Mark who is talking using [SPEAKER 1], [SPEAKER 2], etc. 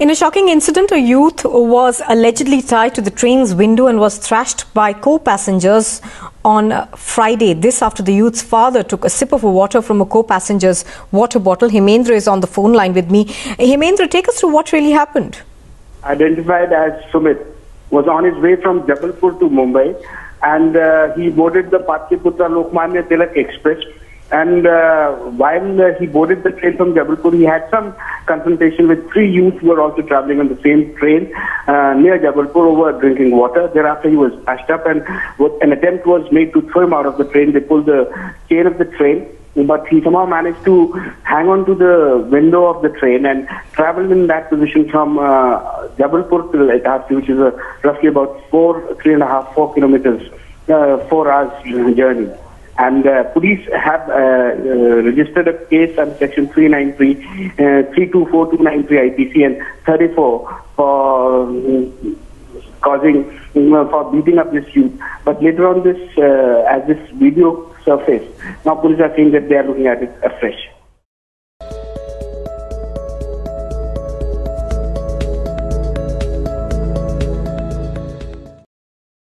[SPEAKER 1] In a shocking incident, a youth was allegedly tied to the train's window and was thrashed by co-passengers on Friday. This after the youth's father took a sip of water from a co-passenger's water bottle. Hemendra is on the phone line with me. Hemendra, take us through what really happened.
[SPEAKER 2] Identified as Sumit, was on his way from Jabalpur to Mumbai and uh, he boarded the Patliputra Lokmanya Tilak Express and uh, while uh, he boarded the train from Jabalpur, he had some confrontation with three youths who were also traveling on the same train uh, near Jabalpur over drinking water. Thereafter, he was bashed up and an attempt was made to throw him out of the train. They pulled the chain of the train. But he somehow managed to hang on to the window of the train and traveled in that position from uh, Jabalpur to Itarsi, which is roughly about four, three and a half, four kilometers, uh, four hours journey. And uh, police have uh, uh, registered a case under section 393, uh, 324, 293 IPC and 34 for um, causing, you know, for beating up this youth. But later on this, as this video surfaced, now police are saying that they are looking at it afresh.